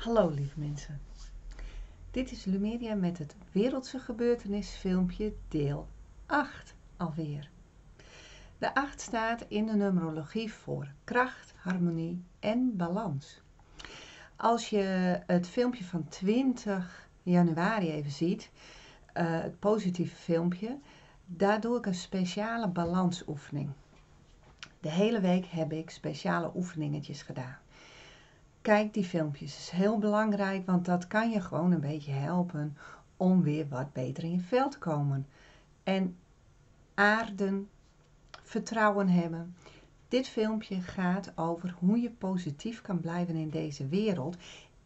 Hallo lieve mensen. Dit is Lumeria met het Wereldse Gebeurtenisfilmpje deel 8 alweer. De 8 staat in de numerologie voor kracht, harmonie en balans. Als je het filmpje van 20 januari even ziet, uh, het positieve filmpje, daar doe ik een speciale balansoefening. De hele week heb ik speciale oefeningetjes gedaan. Kijk die filmpjes, is heel belangrijk, want dat kan je gewoon een beetje helpen om weer wat beter in je vel te komen. En aarden, vertrouwen hebben. Dit filmpje gaat over hoe je positief kan blijven in deze wereld.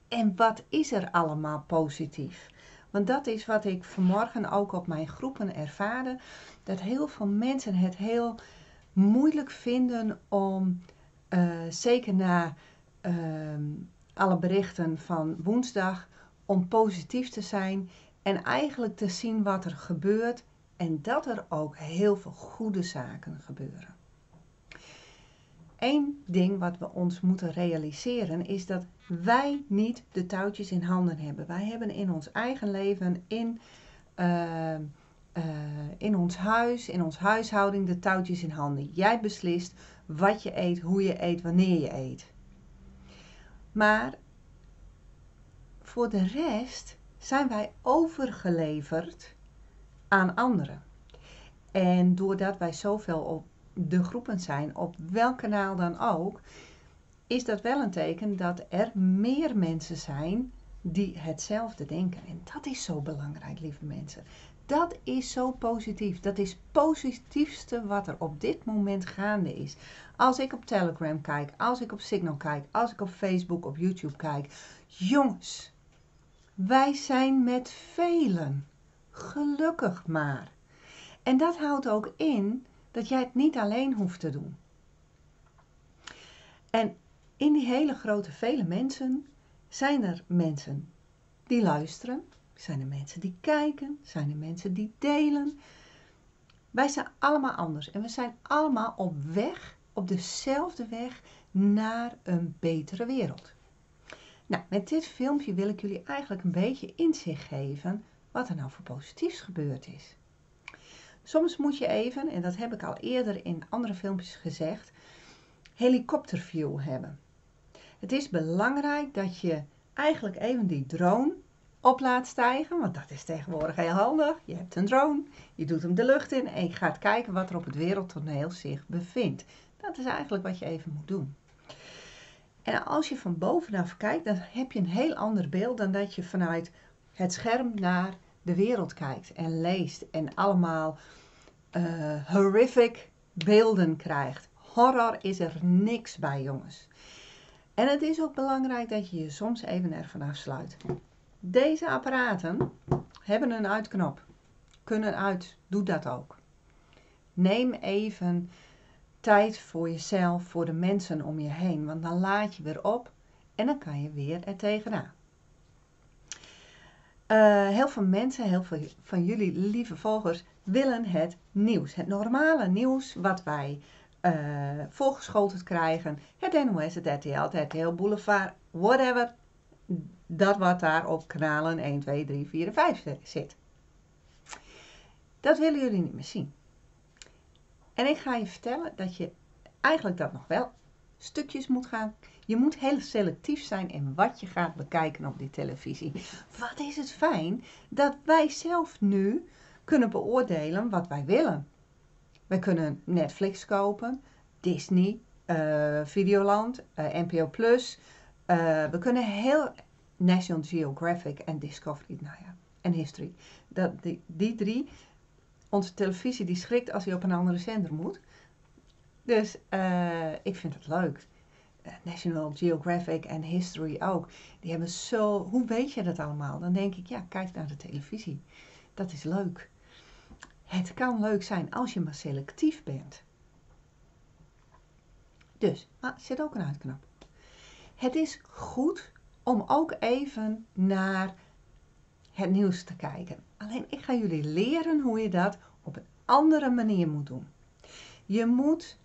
En wat is er allemaal positief? Want dat is wat ik vanmorgen ook op mijn groepen ervaarde. Dat heel veel mensen het heel moeilijk vinden om, uh, zeker na alle berichten van woensdag om positief te zijn en eigenlijk te zien wat er gebeurt en dat er ook heel veel goede zaken gebeuren. Eén ding wat we ons moeten realiseren is dat wij niet de touwtjes in handen hebben. Wij hebben in ons eigen leven, in, uh, in ons huis, in ons huishouding de touwtjes in handen. Jij beslist wat je eet, hoe je eet, wanneer je eet. Maar voor de rest zijn wij overgeleverd aan anderen. En doordat wij zoveel op de groepen zijn, op welk kanaal dan ook, is dat wel een teken dat er meer mensen zijn die hetzelfde denken. En dat is zo belangrijk, lieve mensen. Dat is zo positief. Dat is het positiefste wat er op dit moment gaande is. Als ik op Telegram kijk, als ik op Signal kijk, als ik op Facebook, op YouTube kijk. Jongens, wij zijn met velen. Gelukkig maar. En dat houdt ook in dat jij het niet alleen hoeft te doen. En in die hele grote vele mensen zijn er mensen die luisteren, zijn er mensen die kijken, zijn er mensen die delen. Wij zijn allemaal anders en we zijn allemaal op weg, op dezelfde weg naar een betere wereld. Nou, met dit filmpje wil ik jullie eigenlijk een beetje inzicht geven wat er nou voor positiefs gebeurd is. Soms moet je even, en dat heb ik al eerder in andere filmpjes gezegd, helikopterview hebben. Het is belangrijk dat je eigenlijk even die drone op laat stijgen, want dat is tegenwoordig heel handig. Je hebt een drone, je doet hem de lucht in en je gaat kijken wat er op het wereldtoneel zich bevindt. Dat is eigenlijk wat je even moet doen. En als je van bovenaf kijkt, dan heb je een heel ander beeld dan dat je vanuit het scherm naar de wereld kijkt en leest en allemaal uh, horrific beelden krijgt. Horror is er niks bij, jongens. En het is ook belangrijk dat je je soms even ervan afsluit. Deze apparaten hebben een uitknop. Kunnen uit. Doe dat ook. Neem even tijd voor jezelf, voor de mensen om je heen. Want dan laat je weer op en dan kan je weer er tegenaan. Uh, heel veel mensen, heel veel van jullie lieve volgers, willen het nieuws. Het normale nieuws wat wij uh, krijgen. Het NOS, het RTL, het RTL Boulevard, whatever dat wat daar op kanalen 1, 2, 3, 4 en 5 zit. Dat willen jullie niet meer zien. En ik ga je vertellen dat je eigenlijk dat nog wel stukjes moet gaan. Je moet heel selectief zijn in wat je gaat bekijken op die televisie. Wat is het fijn dat wij zelf nu kunnen beoordelen wat wij willen. Wij kunnen Netflix kopen, Disney, uh, Videoland, uh, NPO Plus. Uh, we kunnen heel National Geographic en Discovery, nou ja, en History. Dat, die, die drie, onze televisie die schrikt als hij op een andere zender moet. Dus uh, ik vind het leuk. Uh, National Geographic en History ook. Die hebben zo, hoe weet je dat allemaal? Dan denk ik, ja, kijk naar de televisie. Dat is leuk. Het kan leuk zijn als je maar selectief bent. Dus, maar er zit ook een uitknop. Het is goed om ook even naar het nieuws te kijken. Alleen ik ga jullie leren hoe je dat op een andere manier moet doen. Je moet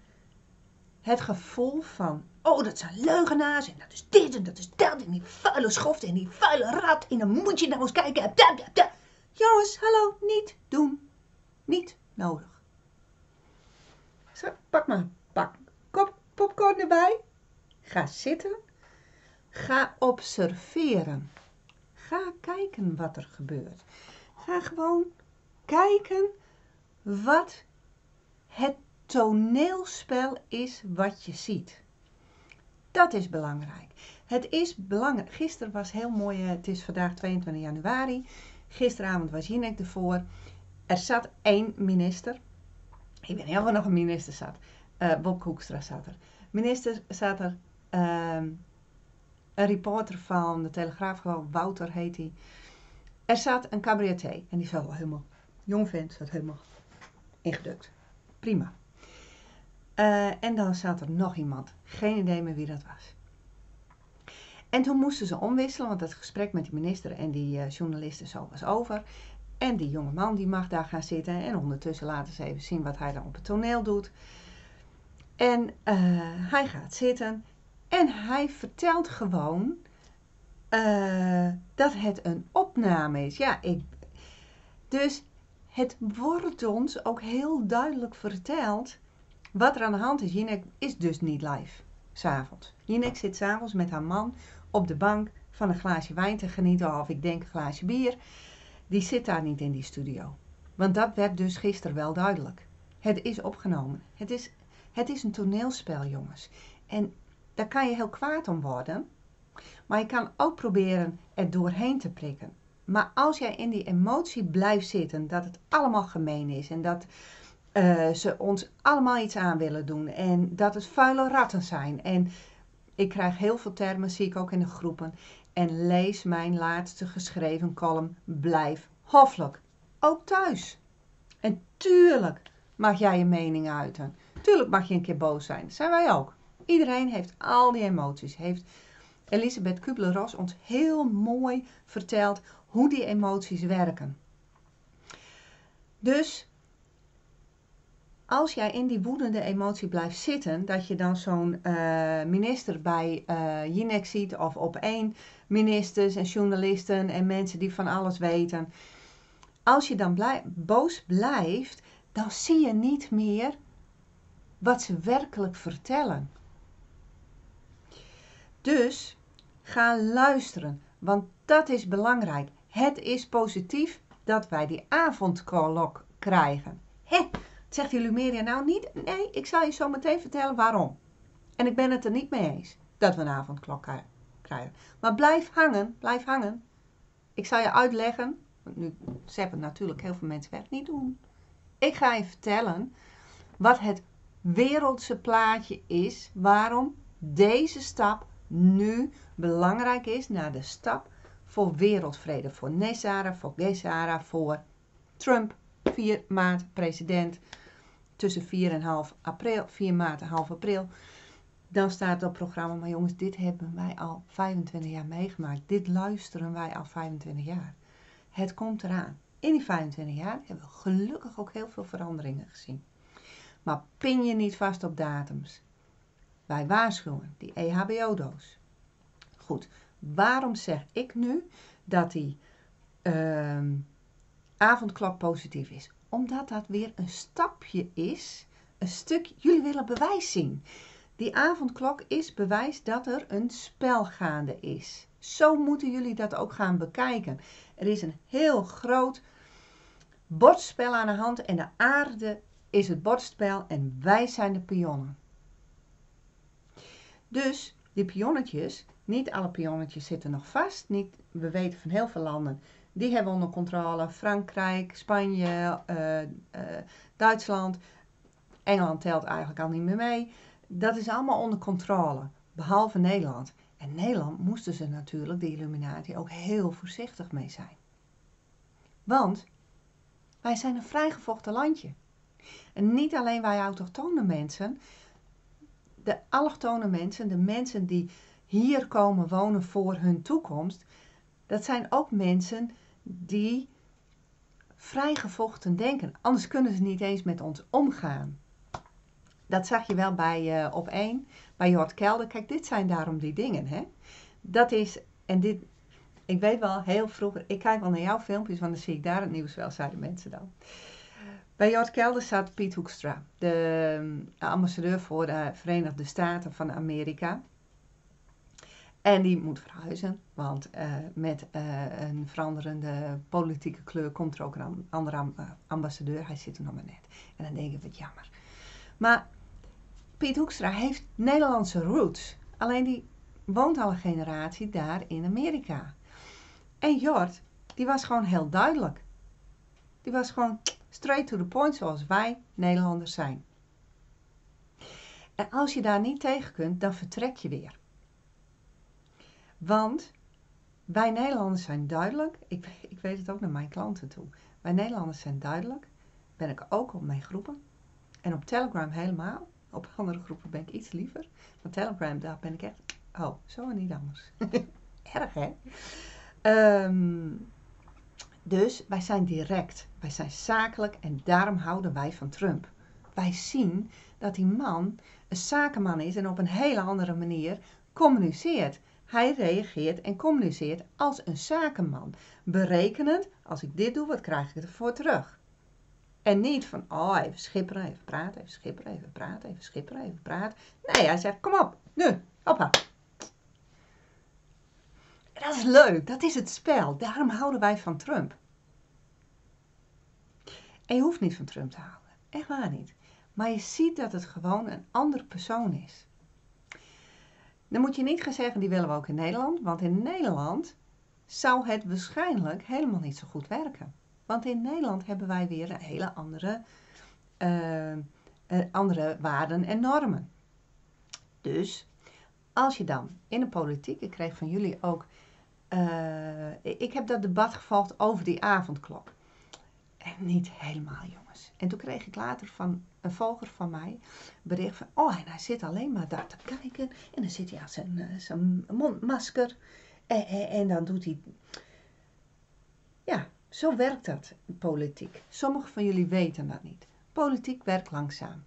het gevoel van Oh, dat zijn leugenaars en dat is dit en dat is dat en die vuile schoft en die vuile rat en dan moet je nou eens kijken. Jongens, hallo, niet doen. Niet nodig. Zo, pak maar pak kop popcorn erbij. Ga zitten. Ga observeren. Ga kijken wat er gebeurt. Ga gewoon kijken wat het toneelspel is wat je ziet. Dat is belangrijk. Het is belangrijk. Gisteren was heel mooi, eh, het is vandaag 22 januari. Gisteravond was Jinek ervoor. Er zat één minister. Ik weet niet of nog een minister zat. Uh, Bob Koekstra zat er. Minister zat er. Uh, een reporter van de Telegraaf, Wouter heet hij. Er zat een cabaretier en die zat wel helemaal, jong vent, zat helemaal ingedukt. Prima. Uh, en dan zat er nog iemand. Geen idee meer wie dat was. En toen moesten ze omwisselen, want het gesprek met die minister en die uh, journalisten zo was over. En die jonge man die mag daar gaan zitten en ondertussen laten ze even zien wat hij dan op het toneel doet. En uh, hij gaat zitten en hij vertelt gewoon uh, dat het een opname is. Ja, ik. Dus het wordt ons ook heel duidelijk verteld wat er aan de hand is. Jinek is dus niet live, s'avonds. Jinek zit s'avonds met haar man op de bank van een glaasje wijn te genieten, of ik denk een glaasje bier. Die zit daar niet in die studio. Want dat werd dus gisteren wel duidelijk. Het is opgenomen. Het is, het is een toneelspel, jongens. En daar kan je heel kwaad om worden. Maar je kan ook proberen er doorheen te prikken. Maar als jij in die emotie blijft zitten dat het allemaal gemeen is en dat uh, ze ons allemaal iets aan willen doen en dat het vuile ratten zijn. En ik krijg heel veel termen, zie ik ook in de groepen. En lees mijn laatste geschreven column Blijf hoffelijk. Ook thuis. En tuurlijk mag jij je mening uiten. Tuurlijk mag je een keer boos zijn. Zijn wij ook. Iedereen heeft al die emoties. Heeft Elisabeth Kubler-Ross ons heel mooi verteld hoe die emoties werken. Dus als jij in die woedende emotie blijft zitten, dat je dan zo'n uh, minister bij uh, ziet of op één ministers en journalisten en mensen die van alles weten. Als je dan blij, boos blijft, dan zie je niet meer wat ze werkelijk vertellen. Dus ga luisteren, want dat is belangrijk. Het is positief dat wij die avondkolok krijgen. Hé, zegt die Lumeria nou niet? Nee, ik zal je zo meteen vertellen waarom. En ik ben het er niet mee eens dat we een avondklok krijgen. Maar blijf hangen, blijf hangen. Ik zal je uitleggen, want nu zeppen natuurlijk heel veel mensen weg, niet doen. Ik ga je vertellen wat het wereldse plaatje is, waarom deze stap nu belangrijk is naar de stap voor wereldvrede. Voor Nesara, voor Gesara, voor Trump, 4 maart president, tussen 4 en half april, 4 maart en half april. Dan staat op programma, maar jongens, dit hebben wij al 25 jaar meegemaakt. Dit luisteren wij al 25 jaar. Het komt eraan. In die 25 jaar hebben we gelukkig ook heel veel veranderingen gezien. Maar pin je niet vast op datums. Wij waarschuwen, die EHBO-doos. Goed, waarom zeg ik nu dat die uh, avondklok positief is? Omdat dat weer een stapje is, een stuk, jullie willen bewijs zien. Die avondklok is bewijs dat er een spel gaande is. Zo moeten jullie dat ook gaan bekijken. Er is een heel groot bordspel aan de hand en de aarde is het bordspel en wij zijn de pionnen. Dus die pionnetjes, niet alle pionnetjes zitten nog vast. Niet, we weten van heel veel landen, die hebben onder controle. Frankrijk, Spanje, uh, uh, Duitsland. Engeland telt eigenlijk al niet meer mee. Dat is allemaal onder controle, behalve Nederland. En Nederland moesten ze natuurlijk, de Illuminati, ook heel voorzichtig mee zijn. Want wij zijn een vrijgevochten landje. En niet alleen wij autochtone mensen, de allochtone mensen, de mensen die hier komen wonen voor hun toekomst, dat zijn ook mensen die vrijgevochten denken. Anders kunnen ze niet eens met ons omgaan. dat zag je wel bij uh, op één, bij Jort Kelder. Kijk, dit zijn daarom die dingen, hè. Dat is, en dit, ik weet wel, heel vroeger, ik kijk wel naar jouw filmpjes, want dan zie ik daar het nieuws wel, zeiden mensen dan. Bij Jort Kelder staat Piet Hoekstra, de ambassadeur voor de Verenigde Staten van Amerika. En die moet verhuizen, want uh, met uh, een veranderende politieke kleur komt er ook een andere ambassadeur. Hij zit er nog maar net. En dan denk ik, wat jammer. Maar Piet Hoekstra heeft Nederlandse roots. Alleen die woont al een generatie daar in Amerika. En Jort, die was gewoon heel duidelijk. Die was gewoon straight to the point zoals wij Nederlanders zijn. En als je daar niet tegen kunt, dan vertrek je weer. Want wij Nederlanders zijn duidelijk. Ik, ik weet het ook naar mijn klanten toe. Wij Nederlanders zijn duidelijk. Ben ik ook op mijn groepen. En op Telegram helemaal. Op andere groepen ben ik iets liever. Maar Telegram, daar ben ik echt... Oh, zo en niet anders. Erg, hè? Ehm, dus wij zijn direct. Wij zijn zakelijk en daarom houden wij van Trump. Wij zien dat die man een zakenman is en op een hele andere manier communiceert. Hij reageert en communiceert als een zakenman. Berekenend, als ik dit doe, wat krijg ik ervoor terug? En niet van, oh, even schipperen, even praten, even schipperen, even praten, even schipperen, even praten. Nee, hij zegt, kom op, nu, hoppa. Dat is leuk, dat is het spel. Daarom houden wij van Trump. En je hoeft niet van Trump te houden, echt waar niet. Maar je ziet dat het gewoon een andere persoon is. Dan moet je niet gaan zeggen, die willen we ook in Nederland. Want in Nederland zou het waarschijnlijk helemaal niet zo goed werken. Want in Nederland hebben wij weer een hele andere, uh, andere waarden en normen. Dus als je dan in de politiek, ik kreeg van jullie ook, ik heb dat debat gevolgd over die avondklok. En niet helemaal, jongens. En toen kreeg ik later van een volger van mij bericht van... Oh, hij zit alleen maar daar te kijken. En dan zit hij aan zijn, uh, zijn mondmasker. En, en, dan doet hij... Ja, zo werkt dat, politiek. Sommigen van jullie weten dat niet. Politiek werkt langzaam.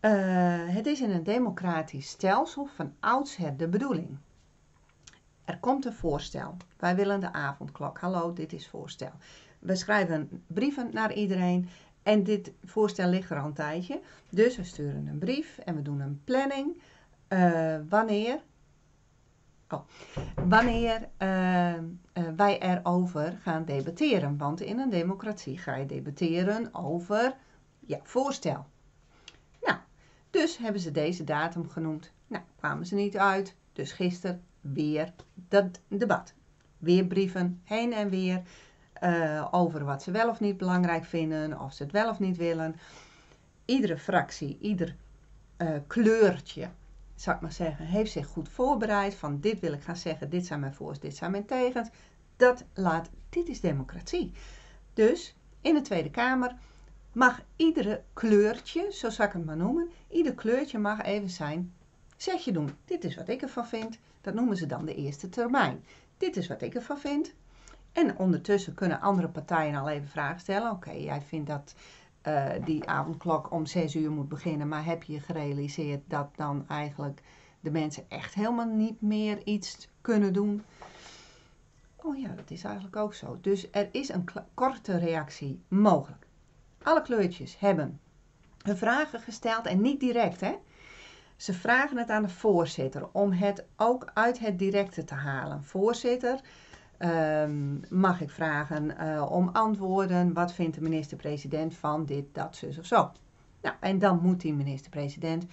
Uh, het is in een democratisch stelsel van oudsher de bedoeling. Er komt een voorstel. Wij willen de avondklok. Hallo, dit is voorstel we schrijven brieven naar iedereen. En dit voorstel ligt er al een tijdje. Dus we sturen een brief en we doen een planning. Uh, wanneer Oh. Wanneer uh, uh, wij erover gaan debatteren. Want in een democratie ga je debatteren over ja, voorstel. Nou, dus hebben ze deze datum genoemd. Nou, kwamen ze niet uit. Dus gisteren weer dat debat. Weer brieven, heen en weer. Uh, over wat ze wel of niet belangrijk vinden, of ze het wel of niet willen. Iedere fractie, ieder uh, kleurtje, zou ik maar zeggen, heeft zich goed voorbereid. Van dit wil ik gaan zeggen, dit zijn mijn voor's, dit zijn mijn tegens. Dat laat, dit is democratie. Dus in de Tweede Kamer mag iedere kleurtje, zo zou ik het maar noemen, ieder kleurtje mag even zijn zegje doen. Dit is wat ik ervan vind. Dat noemen ze dan de eerste termijn. Dit is wat ik ervan vind. En ondertussen kunnen andere partijen al even vragen stellen. Oké, jij vindt dat uh, die avondklok om 6 uur moet beginnen, maar heb je gerealiseerd dat dan eigenlijk de mensen echt helemaal niet meer iets kunnen doen? Oh ja, dat is eigenlijk ook zo. Dus er is een korte reactie mogelijk. Alle kleurtjes hebben hun vragen gesteld en niet direct, hè? Ze vragen het aan de voorzitter om het ook uit het directe te halen. Voorzitter, Um, mag ik vragen uh, om antwoorden? Wat vindt de minister-president van dit, dat, zus of zo? Nou, en dan moet die minister-president,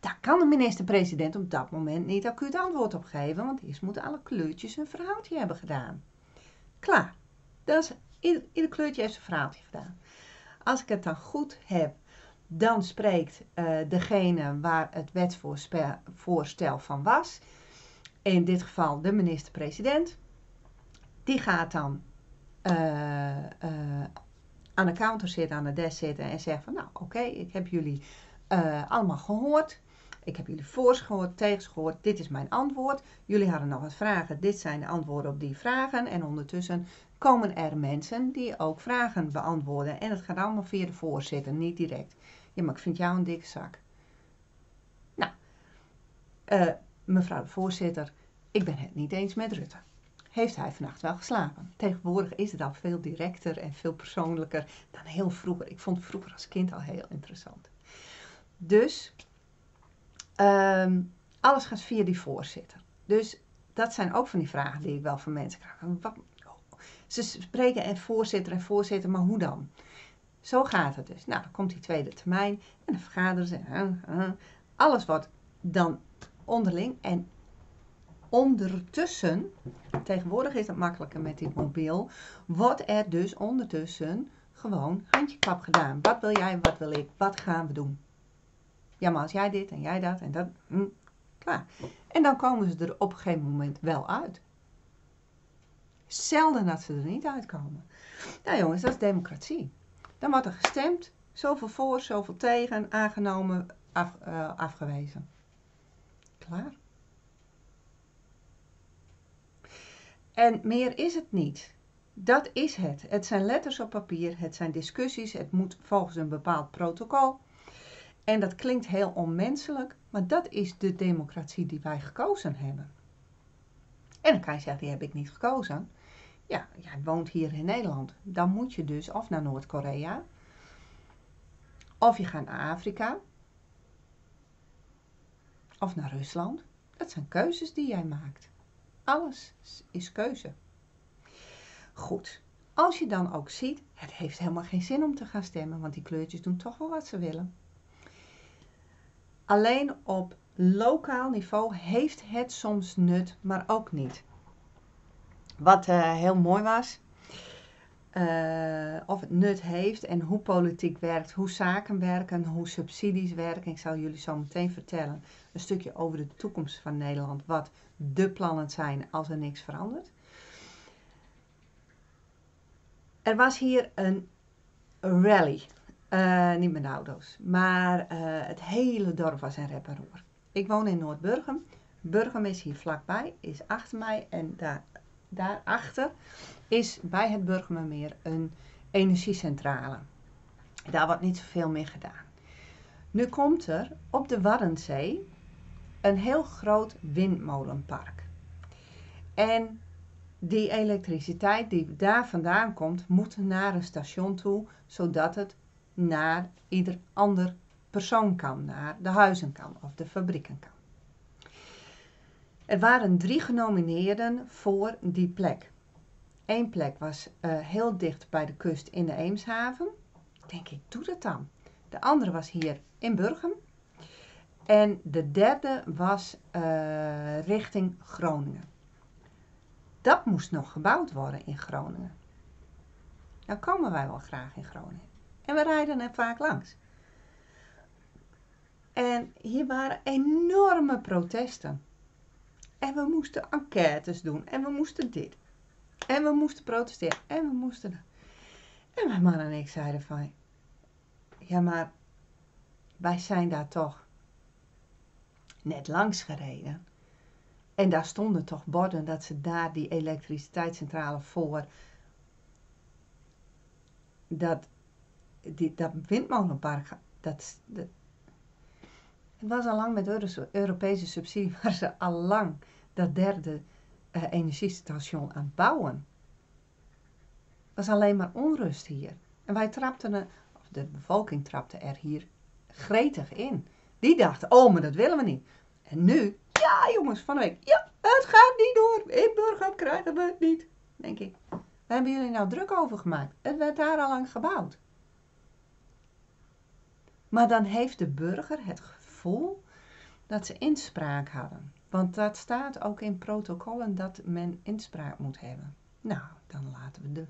daar kan de minister-president op dat moment niet acuut antwoord op geven, want eerst moeten alle kleurtjes een verhaaltje hebben gedaan. Klaar. Dat is, ieder, ieder kleurtje heeft zijn verhaaltje gedaan. Als ik het dan goed heb, dan spreekt uh, degene waar het wetsvoorstel van was, in dit geval de minister-president die gaat dan uh, uh, aan de counter zitten, aan de desk zitten en zegt van nou oké, ik heb jullie allemaal gehoord. Ik heb jullie voor's gehoord, tegens gehoord. Dit is mijn antwoord. Jullie hadden nog wat vragen. Dit zijn de antwoorden op die vragen. En ondertussen komen er mensen die ook vragen beantwoorden. En het gaat allemaal via de voorzitter, niet direct. Ja, maar ik vind jou een dikke zak. Uh, mevrouw de voorzitter, ik ben het niet eens met Rutte. Heeft hij vannacht wel geslapen? Tegenwoordig is het al veel directer en veel persoonlijker dan heel vroeger. Ik vond het vroeger als kind al heel interessant. Dus um, alles gaat via die voorzitter. Dus dat zijn ook van die vragen die ik wel van mensen krijg. Wat, ze spreken en voorzitter en voorzitter, maar hoe dan? Zo gaat het dus. Nou, dan komt die tweede termijn en dan vergaderen ze. alles wordt dan onderling. En ondertussen, tegenwoordig is het makkelijker met dit mobiel, wordt er dus ondertussen gewoon handjeklap gedaan. Wat wil jij, wat wil ik, wat gaan we doen? Ja, maar als jij dit en jij dat en dat, hm, klaar. En dan komen ze er op een gegeven moment wel uit. Zelden dat ze er niet uitkomen. Nou jongens, dat is democratie. Dan wordt er gestemd, zoveel voor, zoveel tegen, aangenomen, uh, afgewezen. Klaar. En meer is het niet. Dat is het. Het zijn letters op papier, het zijn discussies, het moet volgens een bepaald protocol. En dat klinkt heel onmenselijk, maar dat is de democratie die wij gekozen hebben. En dan kan je zeggen, die heb ik niet gekozen. Ja, jij woont hier in Nederland. Dan moet je dus of naar Noord-Korea, of je gaat naar Afrika, of naar Rusland. Dat zijn keuzes die jij maakt. Alles is keuze. Goed, als je dan ook ziet, het heeft helemaal geen zin om te gaan stemmen, want die kleurtjes doen toch wel wat ze willen. Alleen op lokaal niveau heeft het soms nut, maar ook niet. Wat uh, heel mooi was, uh, of het nut heeft en hoe politiek werkt, hoe zaken werken, hoe subsidies werken. Ik zal jullie zo meteen vertellen een stukje over de toekomst van Nederland, wat de plannen zijn als er niks verandert. Er was hier een rally uh, niet met auto's. Maar het hele dorp was in rep en roer. Ik woon in Noord-Burgum. Burgum is hier vlakbij, is achter mij. En daar, daarachter is bij het Burgermeer een energiecentrale. Daar wordt niet zoveel meer gedaan. Nu komt er op de Waddenzee een heel groot windmolenpark. En die elektriciteit die daar vandaan komt, moet naar een station toe, zodat het naar ieder ander persoon kan, naar de huizen kan of de fabrieken kan. Er waren drie genomineerden voor die plek. Eén plek was uh, heel dicht bij de kust in de Eemshaven. Denk ik, doe dat dan. De andere was hier in Burgum. En de derde was uh, richting Groningen. Dat moest nog gebouwd worden in Groningen. Nou komen wij wel graag in Groningen. En we rijden er vaak langs. En hier waren enorme protesten. En we moesten enquêtes doen. En we moesten dit. En we moesten protesteren. En we moesten dat. En mijn man en ik zeiden van... Ja, maar wij zijn daar toch net langs gereden. En daar stonden toch borden dat ze daar die elektriciteitscentrale voor... Dat die, dat windmolenpark, dat, dat, het was al lang met Europese subsidie, maar ze al lang dat derde uh, energiestation aan het bouwen. Het was alleen maar onrust hier. En wij trapten, de bevolking trapte er hier gretig in. Die dachten, oh, maar dat willen we niet. En nu, ja jongens, van de week, ja, het gaat niet door. In Burgum krijgen we het niet. Denk ik, waar hebben jullie nou druk over gemaakt? Het werd daar al lang gebouwd. Maar dan heeft de burger het gevoel dat ze inspraak hadden. Want dat staat ook in protocollen dat men inspraak moet hebben. Nou, dan laten we, de,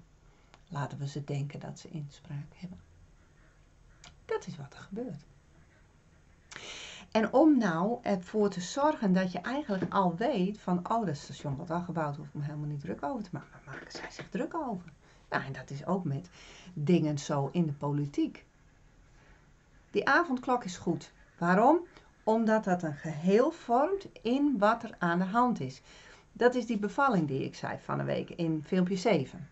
laten we ze denken dat ze inspraak hebben. Dat is wat er gebeurt. En om nou ervoor te zorgen dat je eigenlijk al weet van, oh, dat station wordt al gebouwd, hoef ik me helemaal niet druk over te maken. Maar maken zij zich druk over. Nou, en dat is ook met dingen zo in de politiek. Die avondklok is goed. Waarom? Omdat dat een geheel vormt in wat er aan de hand is. Dat is die bevalling die ik zei van de week in filmpje 7.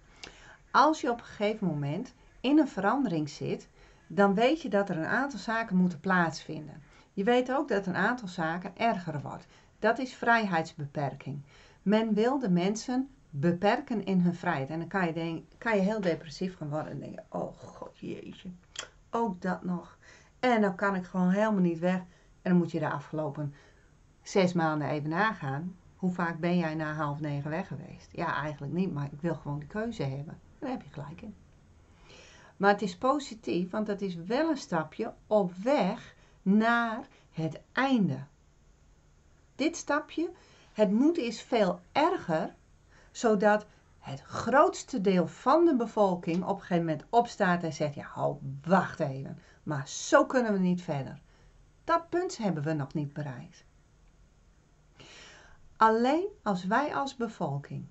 Als je op een gegeven moment in een verandering zit, dan weet je dat er een aantal zaken moeten plaatsvinden. Je weet ook dat een aantal zaken erger wordt. Dat is vrijheidsbeperking. Men wil de mensen beperken in hun vrijheid. En dan kan je, kan je heel depressief gaan worden en denken, oh god jeetje, ook dat nog. En dan kan ik gewoon helemaal niet weg. En dan moet je de afgelopen zes maanden even nagaan. Hoe vaak ben jij na half negen weg geweest? Ja, eigenlijk niet, maar ik wil gewoon de keuze hebben. Daar heb je gelijk in. Maar het is positief, want het is wel een stapje op weg naar het einde. Dit stapje, het moeten is veel erger, zodat het grootste deel van de bevolking op een gegeven moment opstaat en zegt: Ja, ho, wacht even, maar zo kunnen we niet verder. Dat punt hebben we nog niet bereikt. Alleen als wij als bevolking.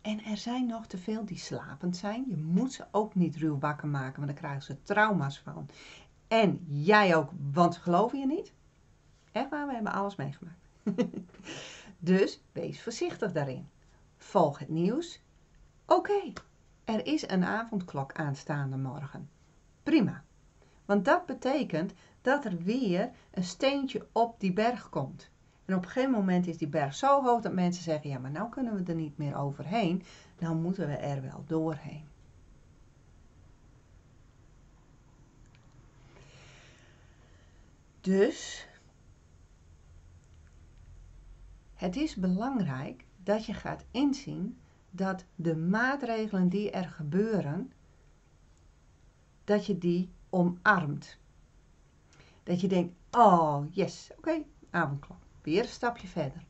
En er zijn nog te veel die slapend zijn. Je moet ze ook niet ruw wakker maken, want dan krijgen ze trauma's van. En jij ook, want geloven je niet? Echt waar, we hebben alles meegemaakt. dus wees voorzichtig daarin. Volg het nieuws. Oké, er is een avondklok aanstaande morgen. Prima. Want dat betekent dat er weer een steentje op die berg komt. En op een gegeven moment is die berg zo hoog dat mensen zeggen: ja, maar nou kunnen we er niet meer overheen. Nou moeten we er wel doorheen. Dus het is belangrijk dat je gaat inzien dat de maatregelen die er gebeuren, dat je die omarmt. Dat je denkt, oh yes, oké, okay, avondklok. Weer een stapje verder.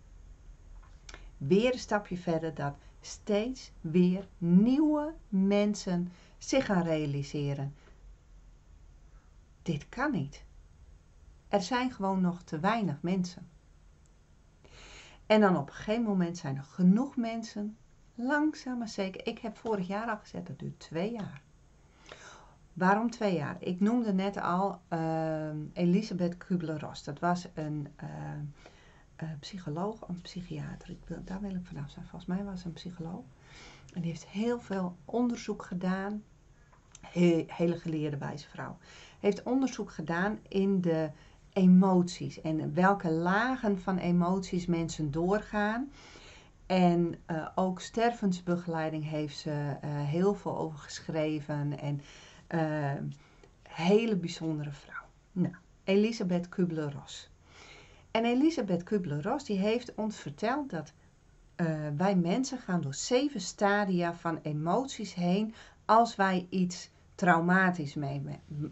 Weer een stapje verder dat steeds weer nieuwe mensen zich gaan realiseren. Dit kan niet. Er zijn gewoon nog te weinig mensen. En dan op een gegeven moment zijn er genoeg mensen, langzaam maar zeker. Ik heb vorig jaar al gezet, dat duurt twee jaar. Waarom twee jaar? Ik noemde net al uh, Elisabeth Kubler-Ross. Dat was een uh, uh, psycholoog een psychiater. Ik wil, daar wil ik vanaf zijn. Volgens mij was ze een psycholoog. En die heeft heel veel onderzoek gedaan. He, hele geleerde wijze vrouw. Heeft onderzoek gedaan in de emoties en welke lagen van emoties mensen doorgaan. En uh, ook stervensbegeleiding heeft ze heel veel over geschreven. En uh, hele bijzondere vrouw. Nou, Elisabeth Kubler-Ross. En Elisabeth Kubler-Ross die heeft ons verteld dat wij mensen gaan door zeven stadia van emoties heen als wij iets traumatisch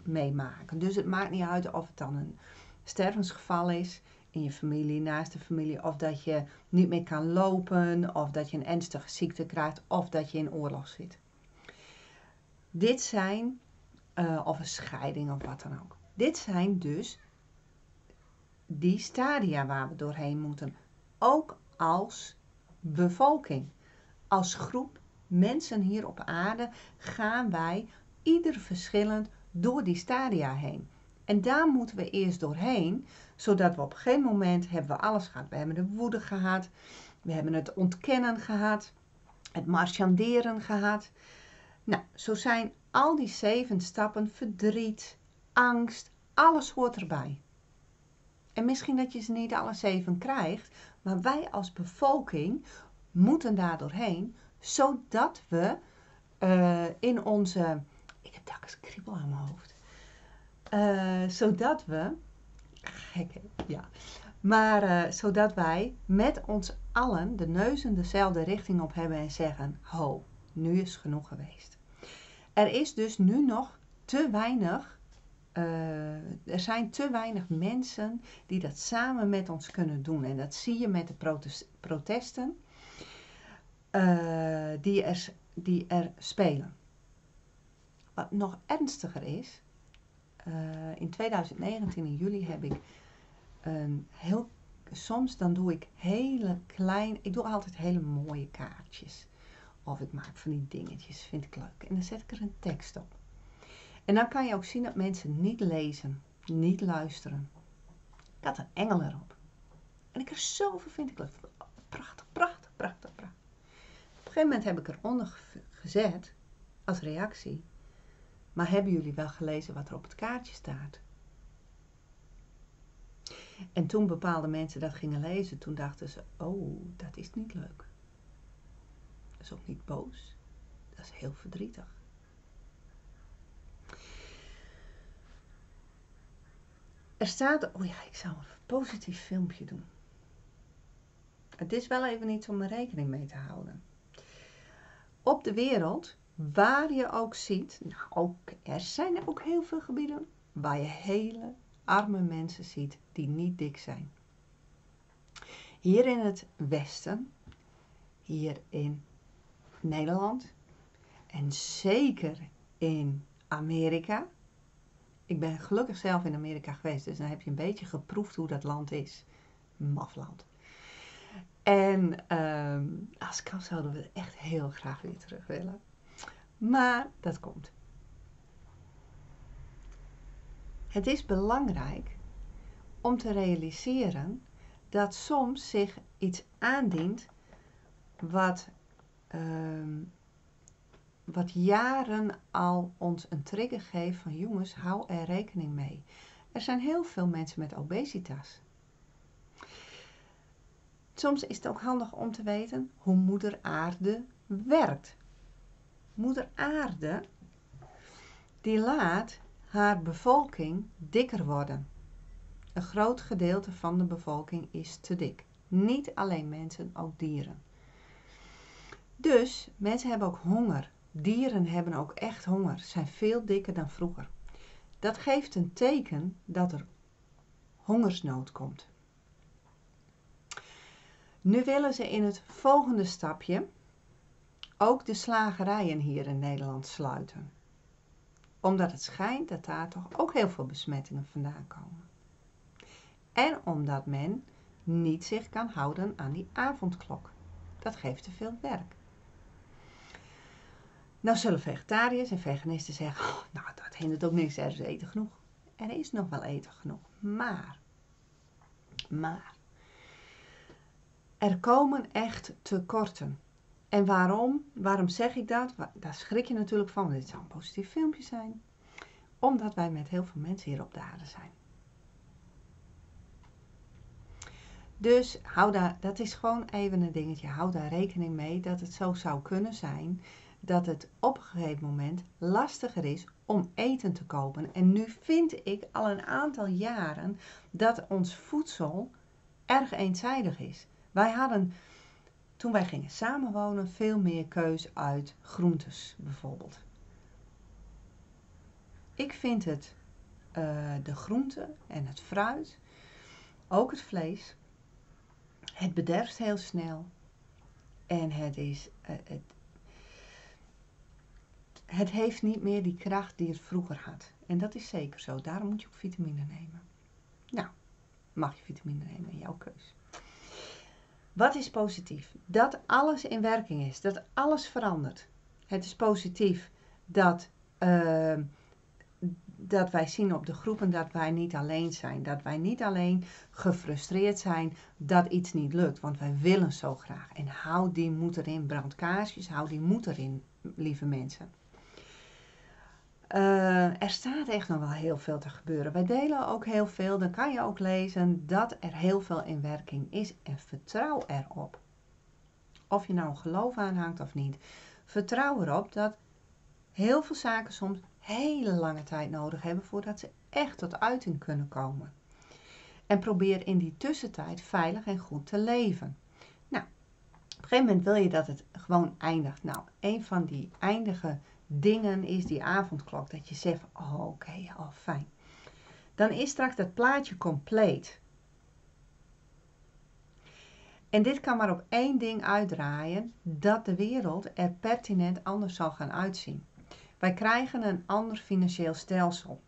meemaken. dus het maakt niet uit of het dan een stervensgeval is in je familie, naast de familie, of dat je niet meer kan lopen, of dat je een ernstige ziekte krijgt, of dat je in oorlog zit. Dit zijn, uh, of een scheiding of wat dan ook. Dit zijn dus die stadia waar we doorheen moeten. Ook als bevolking, als groep mensen hier op aarde gaan wij ieder verschillend door die stadia heen. En daar moeten we eerst doorheen, zodat we op geen moment hebben we alles gehad. We hebben de woede gehad, we hebben het ontkennen gehad, het marchanderen gehad. Nou, zo zijn al die zeven stappen verdriet, angst, alles hoort erbij. En misschien dat je ze niet alle zeven krijgt, maar wij als bevolking moeten daar doorheen, zodat we uh, in onze. Ik heb telkens kriebel aan mijn hoofd uh, zodat we, gek ja, maar uh, zodat wij met ons allen de neus in dezelfde richting op hebben en zeggen, ho, nu is genoeg geweest. Er is dus nu nog te weinig, uh, er zijn te weinig mensen die dat samen met ons kunnen doen. En dat zie je met de protest, protesten die, er, die er spelen. Wat nog ernstiger is, uh, in 2019 in juli heb ik een heel soms dan doe ik hele klein ik doe altijd hele mooie kaartjes of ik maak van die dingetjes vind ik leuk. En dan zet ik er een tekst op. En dan kan je ook zien dat mensen niet lezen niet luisteren. Ik had een engel erop. En ik er zoveel vind ik leuk. Prachtig prachtig prachtig prachtig. Op een gegeven moment heb ik eronder gezet als reactie maar hebben jullie wel gelezen wat er op het kaartje staat? En toen bepaalde mensen dat gingen lezen, toen dachten ze, oh, dat is niet leuk. Is ook niet boos. Dat is heel verdrietig. Er staat, oh ja, ik zou een positief filmpje doen. Het is wel even iets om er rekening mee te houden. Op de wereld, waar je ook ziet, nou ook, er zijn ook heel veel gebieden waar je hele arme mensen ziet die niet dik zijn. Hier in het westen, hier in Nederland en zeker in Amerika. Ik ben gelukkig zelf in Amerika geweest, dus dan heb je een beetje geproefd hoe dat land is. Mafland. En ehm, als kan zouden we echt heel graag weer terug willen. Maar dat komt. Het is belangrijk om te realiseren dat soms zich iets aandient wat, ehm, wat jaren al ons een trigger geeft van jongens, hou er rekening mee. Er zijn heel veel mensen met obesitas. Soms is het ook handig om te weten hoe moeder aarde werkt. Moeder aarde die laat haar bevolking dikker worden. Een groot gedeelte van de bevolking is te dik. Niet alleen mensen, ook dieren. Dus mensen hebben ook honger. Dieren hebben ook echt honger, zijn veel dikker dan vroeger. Dat geeft een teken dat er hongersnood komt. Nu willen ze in het volgende stapje ook de slagerijen hier in Nederland sluiten. Omdat het schijnt dat daar toch ook heel veel besmettingen vandaan komen. En omdat men niet zich kan houden aan die avondklok. Dat geeft te veel werk. Nou zullen vegetariërs en veganisten zeggen, oh, nou dat hindert ook niks, er is eten genoeg. Er is nog wel eten genoeg, maar, maar, er komen echt tekorten. En waarom? Waarom zeg ik dat? Daar schrik je natuurlijk van, dit zou een positief filmpje zijn. Omdat wij met heel veel mensen hier op de aarde zijn. Dus hou daar, dat is gewoon even een dingetje. Hou daar rekening mee dat het zo zou kunnen zijn dat het op een gegeven moment lastiger is om eten te kopen. En nu vind ik al een aantal jaren dat ons voedsel erg eenzijdig is. Wij hadden toen wij gingen samenwonen veel meer keus uit groentes bijvoorbeeld. Ik vind het, uh, de groenten en het fruit, ook het vlees, het bederft heel snel. En het is, uh, het, het heeft niet meer die kracht die het vroeger had. En dat is zeker zo. Daarom moet je ook vitamine nemen. Nou, mag je vitamine nemen, jouw keus. Wat is positief? Dat alles in werking is, dat alles verandert. Het is positief dat, uh, dat wij zien op de groepen dat wij niet alleen zijn. Dat wij niet alleen gefrustreerd zijn dat iets niet lukt, want wij willen zo graag. En hou die moed erin, brandkaarsjes, hou die moed erin, lieve mensen. Uh, er staat echt nog wel heel veel te gebeuren. Wij delen ook heel veel. Dan kan je ook lezen dat er heel veel in werking is. En vertrouw erop. Of je nou geloof aanhangt of niet. Vertrouw erop dat heel veel zaken soms hele lange tijd nodig hebben voordat ze echt tot uiting kunnen komen. En probeer in die tussentijd veilig en goed te leven. Nou, op een gegeven moment wil je dat het gewoon eindigt. Nou, een van die eindige dingen is die avondklok. Dat je zegt, oh oké, okay, oh fijn. Dan is straks dat plaatje compleet. En dit kan maar op één ding uitdraaien, dat de wereld er pertinent anders zal gaan uitzien. Wij krijgen een ander financieel stelsel.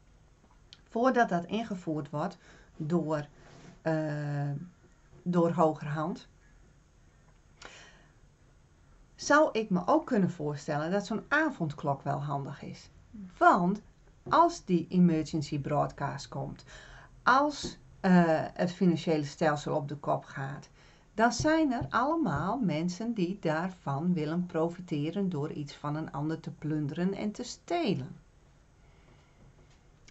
Voordat dat ingevoerd wordt door, uh, door hogerhand, zou ik me ook kunnen voorstellen dat zo'n avondklok wel handig is. Want als die emergency broadcast komt, als uh, het financiële stelsel op de kop gaat, dan zijn er allemaal mensen die daarvan willen profiteren door iets van een ander te plunderen en te stelen.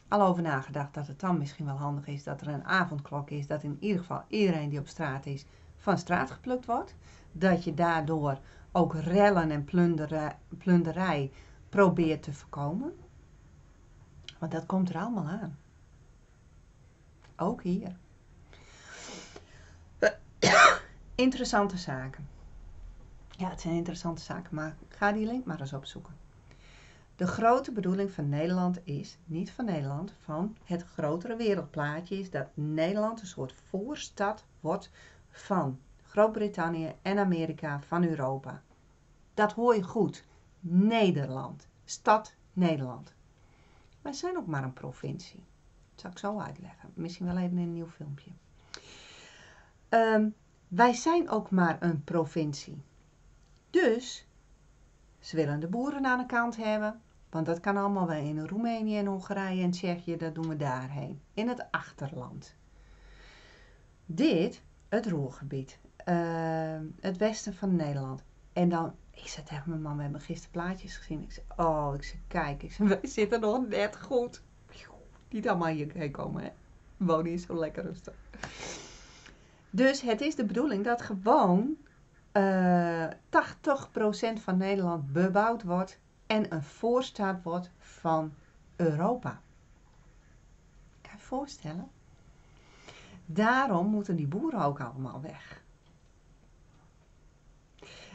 al over nagedacht dat het dan misschien wel handig is dat er een avondklok is. Dat in ieder geval iedereen die op straat is van straat geplukt wordt. Dat je daardoor ook rellen en plunderen, plunderij probeert te voorkomen. Want dat komt er allemaal aan. Ook hier. Interessante zaken. Ja, het zijn interessante zaken, maar ga die link maar eens opzoeken. De grote bedoeling van Nederland is, niet van Nederland, van het grotere wereldplaatje is dat Nederland een soort voorstad wordt van Groot-Brittannië en Amerika, van Europa. Dat hoor je goed. Nederland. Stad Nederland. Wij zijn ook maar een provincie. Dat zal ik zo uitleggen. Misschien wel even in een nieuw filmpje. Um, wij zijn ook maar een provincie. Dus ze willen de boeren aan de kant hebben. Want dat kan allemaal wel in Roemenië en Hongarije en Tsjechië. Dat doen we daarheen. In het achterland. Dit, het Roergebied. Uh, het westen van Nederland. En dan, ik zei tegen mijn man, we hebben gisteren plaatjes gezien. Ik zei, oh, ik zei, kijk, ik zei, wij zitten nog net goed. Niet allemaal hierheen komen, hè. Wonen is zo lekker rustig. Dus het is de bedoeling dat gewoon uh, eh, 80% van Nederland bebouwd wordt en een voorstaat wordt van Europa. Kan je je voorstellen? Daarom moeten die boeren ook allemaal weg.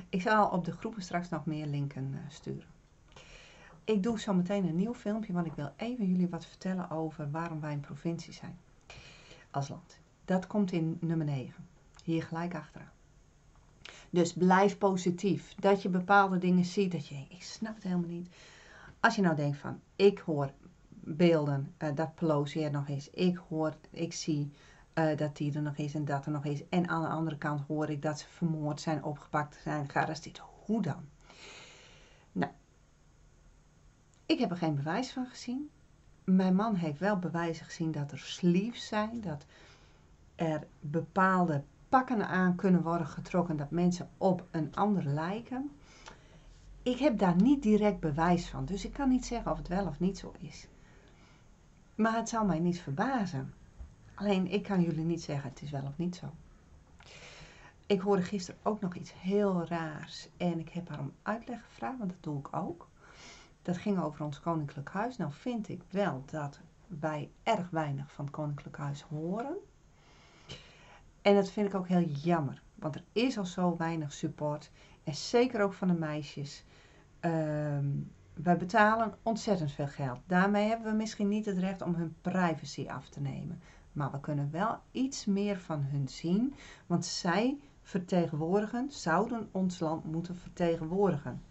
Ik zal op de groepen straks nog meer linken uh, sturen. Ik doe zo meteen een nieuw filmpje, want ik wil even jullie wat vertellen over waarom wij een provincie zijn als land. Dat komt in nummer 9. Hier gelijk achteraan. Dus blijf positief. Dat je bepaalde dingen ziet. Dat je ik snap het helemaal niet. Als je nou denkt van, ik hoor beelden dat Pelosi er nog is. Ik hoor, ik zie uh, dat die er nog is en dat er nog is. En aan de andere kant hoor ik dat ze vermoord zijn, opgepakt zijn, gearresteerd. Hoe dan? Nou, ik heb er geen bewijs van gezien. Mijn man heeft wel bewijzen gezien dat er sleeves zijn. Dat er bepaalde pakken aan kunnen worden getrokken dat mensen op een ander lijken. Ik heb daar niet direct bewijs van, dus ik kan niet zeggen of het wel of niet zo is. Maar het zal mij niet verbazen. Alleen ik kan jullie niet zeggen het is wel of niet zo. Ik hoorde gisteren ook nog iets heel raars en ik heb haar om uitleg gevraagd, want dat doe ik ook. Dat ging over ons koninklijk huis. Nou vind ik wel dat wij erg weinig van het koninklijk huis horen. En dat vind ik ook heel jammer, want er is al zo weinig support. En zeker ook van de meisjes. Um, wij betalen ontzettend veel geld. Daarmee hebben we misschien niet het recht om hun privacy af te nemen. Maar we kunnen wel iets meer van hun zien, want zij vertegenwoordigen, zouden ons land moeten vertegenwoordigen.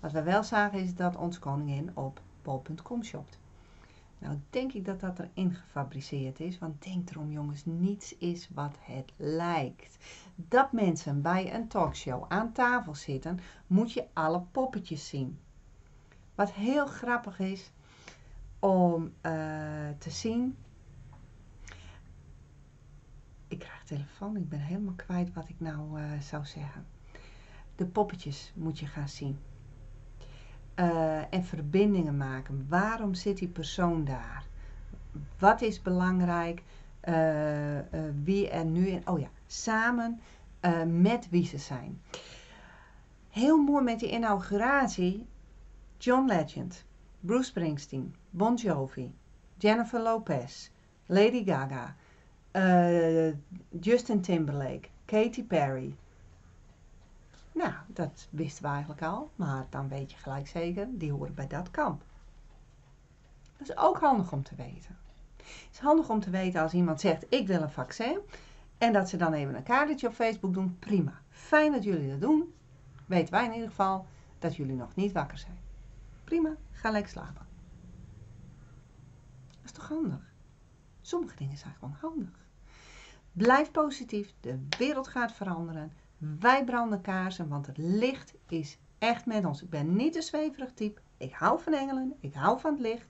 Wat we wel zagen is dat ons koningin op bol.com shopt. Nou denk ik dat dat erin gefabriceerd is, want denk erom jongens, niets is wat het lijkt. Dat mensen bij een talkshow aan tafel zitten, moet je alle poppetjes zien. Wat heel grappig is om uh, te zien. Ik krijg telefoon, ik ben helemaal kwijt wat ik nou uh, zou zeggen. De poppetjes moet je gaan zien. Uh, en verbindingen maken. Waarom zit die persoon daar? Wat is belangrijk? Uh, wie er nu in. Oh ja, samen met wie ze zijn. Heel mooi met die inauguratie. John Legend, Bruce Springsteen, Bon Jovi, Jennifer Lopez, Lady Gaga, Justin Timberlake, Katy Perry, nou, dat wisten we eigenlijk al, maar dan weet je gelijk zeker, die horen bij dat kamp. Dat is ook handig om te weten. Het is handig om te weten als iemand zegt, ik wil een vaccin, en dat ze dan even een kaartje op Facebook doen, prima. Fijn dat jullie dat doen. Weten wij in ieder geval dat jullie nog niet wakker zijn. Prima, ga lekker slapen. Dat is toch handig? Sommige dingen zijn gewoon handig. Blijf positief, de wereld gaat veranderen. Wij branden kaarsen, want het licht is echt met ons. Ik ben niet een zweverig type. Ik hou van engelen. Ik hou van het licht.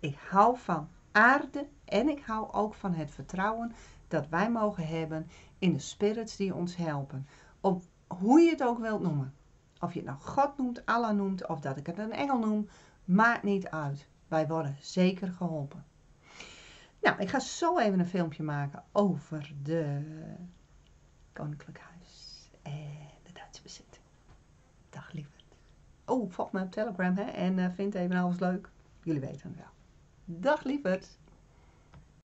Ik hou van aarde. En ik hou ook van het vertrouwen dat wij mogen hebben in de spirits die ons helpen. Op hoe je het ook wilt noemen. Of je het nou God noemt, Allah noemt, of dat ik het een engel noem, maakt niet uit. Wij worden zeker geholpen. Nou, ik ga zo even een filmpje maken over de Koninklijk Huis en de Duitse bezetting. Dag lieverd. Oh, volg mij op Telegram hè, en uh, vind even alles leuk. Jullie weten het wel. Dag lieverd.